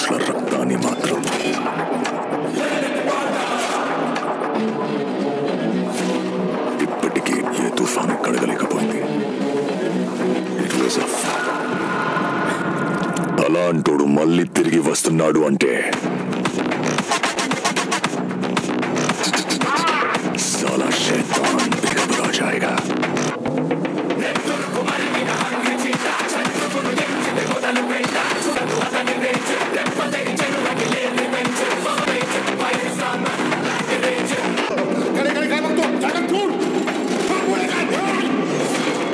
మనుషుల రక్తాన్ని మాత్రం. ఇప్పటికీ ఏ తుఫాను కడగలేకపోయింది. It was అలాంటోడు మళ్ళీ తిరిగి వస్తున్నాడు అంటే